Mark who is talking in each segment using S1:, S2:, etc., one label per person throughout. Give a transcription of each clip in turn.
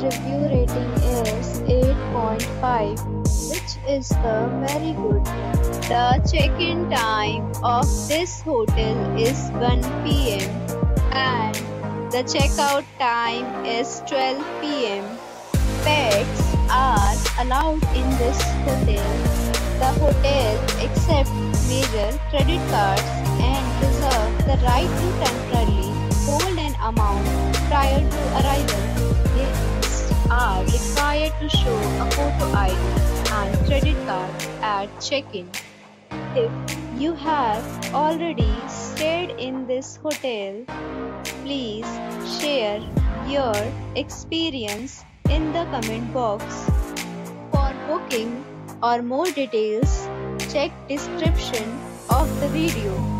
S1: Review rating is 8.5, which is the very good. The check-in time of this hotel is 1 p.m. and the checkout time is 12 p.m. Pets are allowed in this hotel. The hotel accepts major credit cards and reserves the right to temporarily hold an amount prior to required to show a photo ID and credit card at check-in. If you have already stayed in this hotel, please share your experience in the comment box. For booking or more details, check description of the video.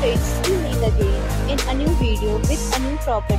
S1: Friends, we meet again in a new video with a new property.